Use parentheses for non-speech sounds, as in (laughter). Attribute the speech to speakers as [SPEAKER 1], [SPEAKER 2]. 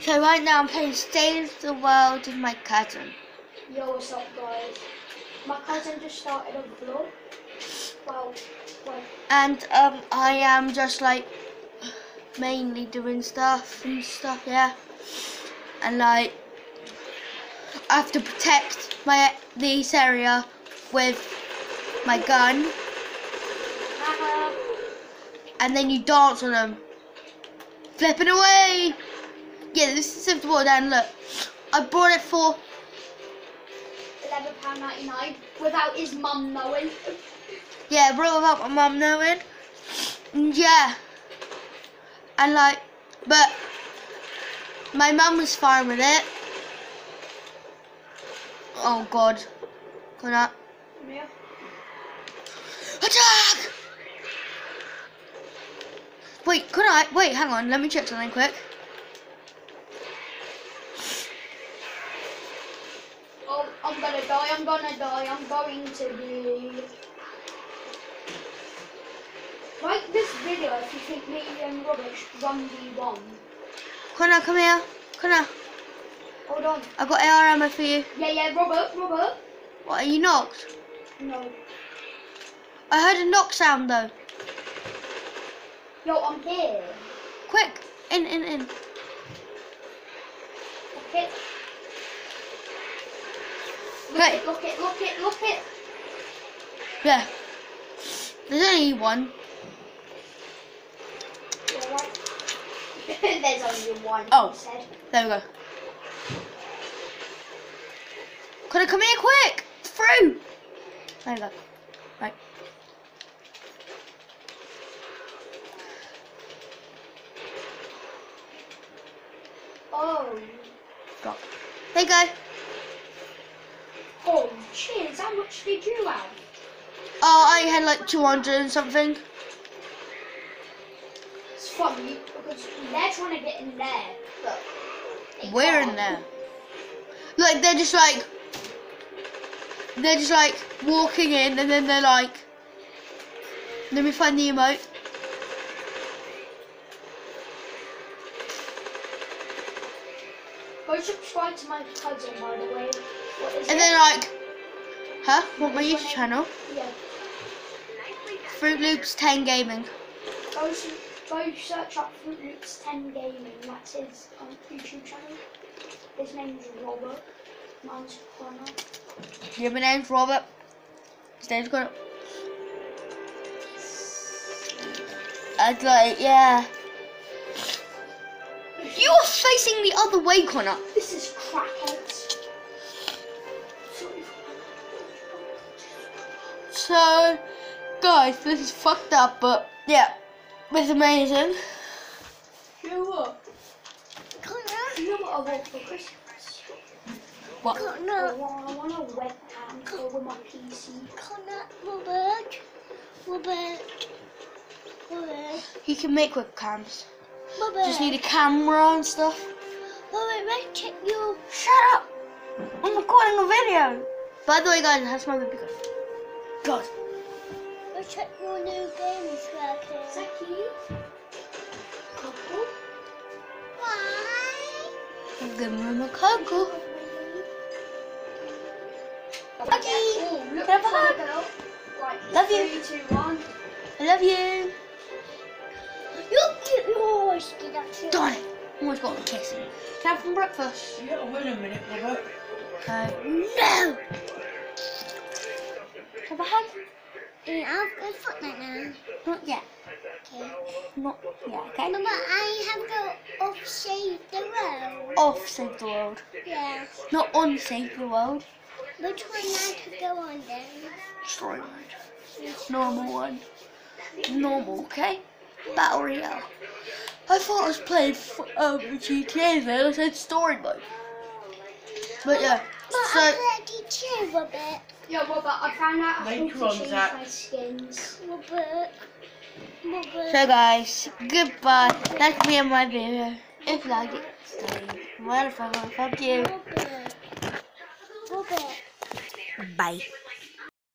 [SPEAKER 1] So right now I'm playing Save the World with my cousin.
[SPEAKER 2] Yo, what's up, guys? My cousin just started a vlog. Well, well,
[SPEAKER 1] And um, I am just like mainly doing stuff and stuff, yeah. And like I have to protect my this area with my gun, and then you dance on them, flipping away. Yeah, this is the World, and look, I bought it for
[SPEAKER 2] £11.99 without his mum knowing.
[SPEAKER 1] Yeah, I brought it without my mum knowing. And yeah. And like, but my mum was fine with it. Oh God. Come on.
[SPEAKER 2] Yeah.
[SPEAKER 1] Attack! Wait, could I? Wait, hang on. Let me check something quick.
[SPEAKER 2] Oh, I'm gonna die, I'm gonna die, I'm going to be... Like this video if you think me and Rubbish run V1.
[SPEAKER 1] Connor, come here. Connor,
[SPEAKER 2] Hold on.
[SPEAKER 1] I've got AR ammo for you.
[SPEAKER 2] Yeah, yeah, Robert, Robert.
[SPEAKER 1] What, are you knocked?
[SPEAKER 2] No.
[SPEAKER 1] I heard a knock sound though.
[SPEAKER 2] Yo, I'm here.
[SPEAKER 1] Quick, in, in, in.
[SPEAKER 2] It. Look
[SPEAKER 1] Hey.
[SPEAKER 2] it, look it, look it, look it.
[SPEAKER 1] Yeah. There's only one. (laughs)
[SPEAKER 2] There's only one,
[SPEAKER 1] Oh. There we go. Connor, come here quick! Through! There we go. Right.
[SPEAKER 2] Oh.
[SPEAKER 1] Drop. There you go.
[SPEAKER 2] Cheers. How much did you have?
[SPEAKER 1] Oh, I had like 200 and something.
[SPEAKER 2] It's funny because they're trying to get in there, but
[SPEAKER 1] We're in
[SPEAKER 2] can't.
[SPEAKER 1] there. Like, they're just like... They're just like walking in and then they're like... Let me find the emote.
[SPEAKER 2] Go subscribe to my cousin, by the way. What is
[SPEAKER 1] And
[SPEAKER 2] it?
[SPEAKER 1] then like... Huh? What, my YouTube channel?
[SPEAKER 2] yeah.
[SPEAKER 1] Fruit Loops 10 Gaming.
[SPEAKER 2] Go, go search up Fruit Loops 10 Gaming. That's his um, YouTube channel. His name's Robert. Mine's Connor.
[SPEAKER 1] Yeah, my name's Robert. His name's Connor. I'd like, yeah. You are facing the other way, Connor.
[SPEAKER 2] This is crackheads.
[SPEAKER 1] So, guys, this is fucked up, but yeah, it's amazing.
[SPEAKER 2] You know what? You know what I want for Christmas?
[SPEAKER 1] What?
[SPEAKER 2] Oh, I want, I want a webcam to go with my PC.
[SPEAKER 3] Robert, Robert, Robert,
[SPEAKER 1] You can make webcams.
[SPEAKER 3] Robert.
[SPEAKER 1] Just need a camera and stuff.
[SPEAKER 3] Robert, let's check your.
[SPEAKER 1] Shut up! I'm recording a video. By the way, guys, that's my baby girl. God.
[SPEAKER 3] Let's check your new game is working.
[SPEAKER 2] Zaki? Couple?
[SPEAKER 3] Why?
[SPEAKER 1] Give me a cocoa. Zaki!
[SPEAKER 2] Oh,
[SPEAKER 1] Can I have a hug?
[SPEAKER 2] the. Right,
[SPEAKER 1] Love you.
[SPEAKER 2] three, two, one.
[SPEAKER 1] I love you.
[SPEAKER 3] You, you, you always do that too.
[SPEAKER 1] Darn it. Almost got a kiss. Can I have some breakfast?
[SPEAKER 4] Yeah, wait a minute, Robert.
[SPEAKER 1] Okay.
[SPEAKER 3] Uh, no!
[SPEAKER 1] Have a hug?
[SPEAKER 3] Yeah, I'll go Fortnite now.
[SPEAKER 1] Not yet.
[SPEAKER 3] Okay.
[SPEAKER 1] Not yet, okay?
[SPEAKER 3] But I have to go off save the world.
[SPEAKER 1] Off Save the World.
[SPEAKER 3] Yeah.
[SPEAKER 1] Not on Save the World.
[SPEAKER 3] Which one I could go on then?
[SPEAKER 1] Story mode. Normal one. Normal, okay? Battle Royale. I thought I was playing f- um, GTA then. I said story mode. But yeah.
[SPEAKER 3] But
[SPEAKER 1] So,
[SPEAKER 3] I played GTA, Robert.
[SPEAKER 2] Yeah, Robert, I found out how to change
[SPEAKER 4] Zach.
[SPEAKER 2] my skins.
[SPEAKER 3] Robert. Robert.
[SPEAKER 1] so guys, goodbye. That's me and my video. If you like it, stay. Well, fuck you.
[SPEAKER 3] Robert. Robert.
[SPEAKER 1] Bye.